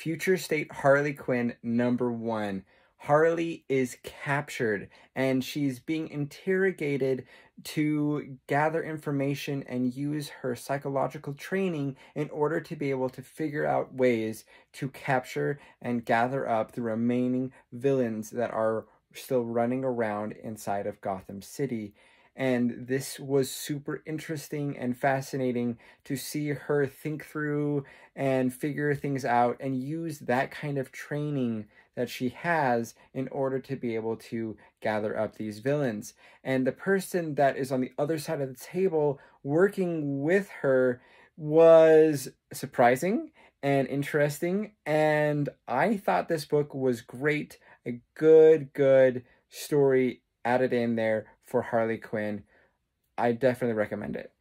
Future State Harley Quinn number one. Harley is captured and she's being interrogated to gather information and use her psychological training in order to be able to figure out ways to capture and gather up the remaining villains that are still running around inside of Gotham City. And this was super interesting and fascinating to see her think through and figure things out and use that kind of training that she has in order to be able to gather up these villains. And the person that is on the other side of the table working with her was surprising and interesting. And I thought this book was great. A good, good story added in there for Harley Quinn. I definitely recommend it.